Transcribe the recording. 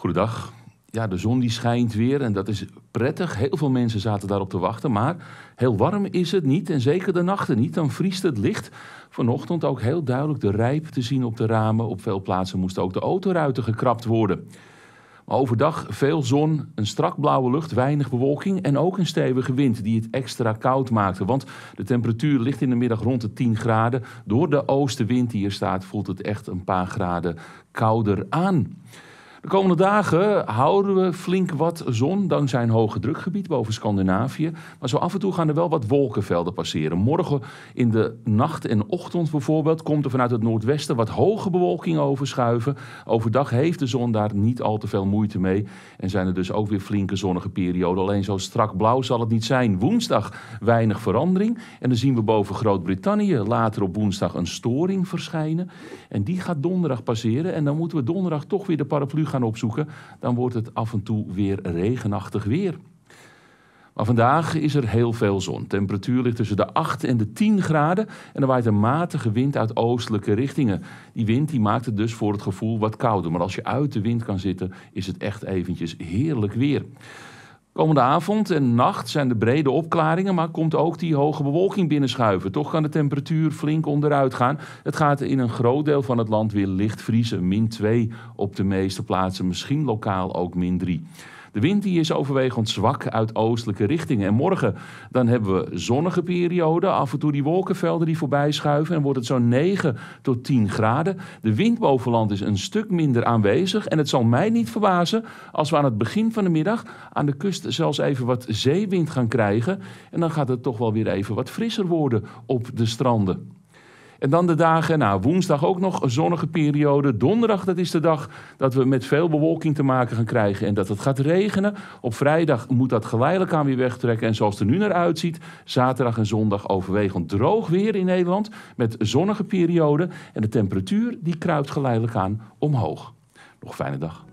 Goedendag. Ja, de zon die schijnt weer en dat is prettig. Heel veel mensen zaten daarop te wachten. Maar heel warm is het niet en zeker de nachten niet. Dan vriest het licht. Vanochtend ook heel duidelijk de rijp te zien op de ramen. Op veel plaatsen moesten ook de autoruiten gekrapt worden. Maar overdag veel zon, een strak blauwe lucht, weinig bewolking en ook een stevige wind die het extra koud maakte. Want de temperatuur ligt in de middag rond de 10 graden. Door de oostenwind die hier staat voelt het echt een paar graden kouder aan. De komende dagen houden we flink wat zon dankzij een hoge drukgebied boven Scandinavië. Maar zo af en toe gaan er wel wat wolkenvelden passeren. Morgen in de nacht en ochtend bijvoorbeeld komt er vanuit het noordwesten wat hoge bewolking overschuiven. Overdag heeft de zon daar niet al te veel moeite mee. En zijn er dus ook weer flinke zonnige perioden. Alleen zo strak blauw zal het niet zijn. Woensdag weinig verandering. En dan zien we boven Groot-Brittannië later op woensdag een storing verschijnen. En die gaat donderdag passeren. En dan moeten we donderdag toch weer de paraplu gaan opzoeken, dan wordt het af en toe weer regenachtig weer. Maar vandaag is er heel veel zon. Temperatuur ligt tussen de 8 en de 10 graden en er waait een matige wind uit oostelijke richtingen. Die wind die maakt het dus voor het gevoel wat kouder. Maar als je uit de wind kan zitten, is het echt eventjes heerlijk weer. Komende avond en nacht zijn de brede opklaringen, maar komt ook die hoge bewolking binnenschuiven. Toch kan de temperatuur flink onderuit gaan. Het gaat in een groot deel van het land weer licht vriezen. Min 2 op de meeste plaatsen, misschien lokaal ook min 3. De wind die is overwegend zwak uit oostelijke richtingen. En morgen dan hebben we zonnige perioden. Af en toe die wolkenvelden die voorbij schuiven. En wordt het zo'n 9 tot 10 graden. De wind is een stuk minder aanwezig. En het zal mij niet verbazen als we aan het begin van de middag aan de kust zelfs even wat zeewind gaan krijgen. En dan gaat het toch wel weer even wat frisser worden op de stranden. En dan de dagen, nou woensdag ook nog een zonnige periode. Donderdag, dat is de dag dat we met veel bewolking te maken gaan krijgen en dat het gaat regenen. Op vrijdag moet dat geleidelijk aan weer wegtrekken. En zoals het er nu naar uitziet, zaterdag en zondag overwegend droog weer in Nederland. Met zonnige periode en de temperatuur die kruipt geleidelijk aan omhoog. Nog een fijne dag.